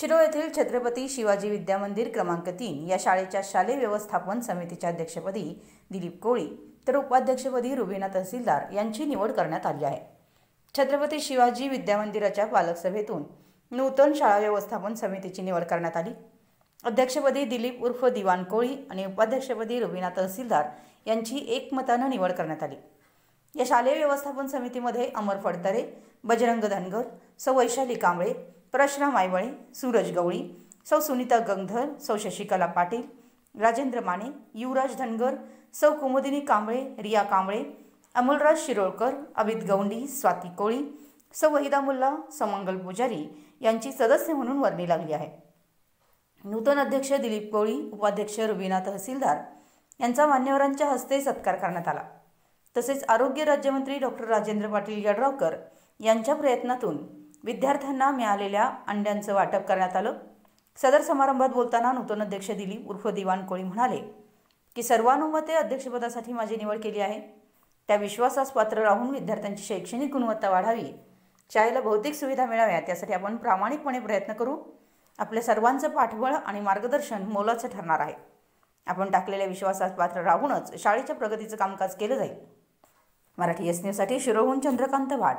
शिरोळ येथील छत्रपती शिवाजी विद्यामंदिर क्रमांक तीन या शाळेच्या शालेय व्यवस्थापन समितीच्या अध्यक्षपदी दिलीप कोळी तर उपाध्यक्षपदी रुबीना तहसीलदार यांची निवड करण्यात आली आहे. छत्रपती शिवाजी विद्यामंदिराच्या पालक सभेतून नूतन शाळा व्यवस्थापन समितीची निवड करण्यात आली. अध्यक्षपदी दिलीप उर्फ दिवान कोळी आणि उपाध्यक्षपदी रुबीना तहसीलदार यांची एकमतानं निवड करण्यात आली. या शालेय व्यवस्थापन समितीमध्ये अमर फडतरे बजरंग धनगर सौ वैशाली कांबळे परशुराम आयवळे सूरज गवळी सौ सुनीता गंगधर सौ शशिकला पाटील राजेंद्र माने युवराज धनगर सौ कुमुदिनी कांबळे रिया कांबळे अमोलराज शिरोळकर अभित गौंडी स्वाती कोळी सौ वहिदा मुल्ला समंगल पुजारी यांची सदस्य म्हणून वर्णी लागली आहे. नूतन अध्यक्ष दिलीप कोळी उपाध्यक्ष रुबीना तहसीलदार यांचा मान्यवरांच्या हस्ते सत्कार करण्यात आला. तसेच आरोग्य राज्यमंत्री डॉक्टर राजेंद्र पाटील यड्रावकर यांच्या प्रयत्नातून विद्यार्थ्यांना मिळालेल्या अंड्यांचं वाटप करण्यात आलं. सदर समारंभात बोलताना नूतन अध्यक्ष दिलीप उर्फ दिवाण कोळी म्हणाले की सर्वानुमते अध्यक्षपदासाठी माझी निवड केली आहे. त्या विश्वासास पात्र राहून विद्यार्थ्यांची शैक्षणिक गुणवत्ता वाढावी शाळेला भौतिक सुविधा मिळाव्या त्यासाठी आपण प्रामाणिकपणे प्रयत्न करू. आपल्या सर्वांचं पाठबळ आणि मार्गदर्शन मोलाचं ठरणार आहे. आपण टाकलेल्या विश्वासास पात्र राहूनच शाळेच्या प्रगतीचं कामकाज केलं जाईल. मराठी एस न्यूजसाठी शिरोहून चंद्रकांत भाट